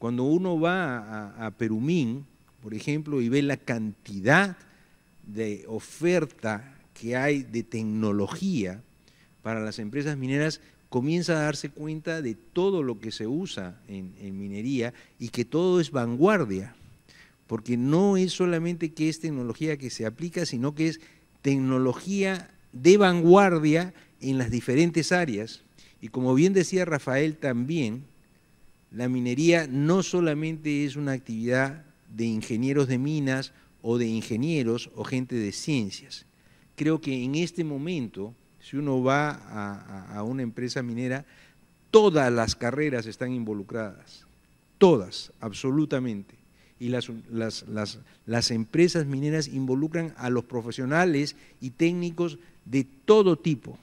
Cuando uno va a, Perumín, por ejemplo, y ve la cantidad de oferta que hay de tecnología para las empresas mineras, comienza a darse cuenta de todo lo que se usa en, minería y que todo es vanguardia, porque no es solamente que es tecnología que se aplica, sino que es tecnología de vanguardia en las diferentes áreas. Y como bien decía Rafael también, la minería no solamente es una actividad de ingenieros de minas o de ingenieros o gente de ciencias. Creo que en este momento, si uno va a, una empresa minera, todas las carreras están involucradas, todas, absolutamente. Y las, las, las, las, empresas mineras involucran a los profesionales y técnicos de todo tipo.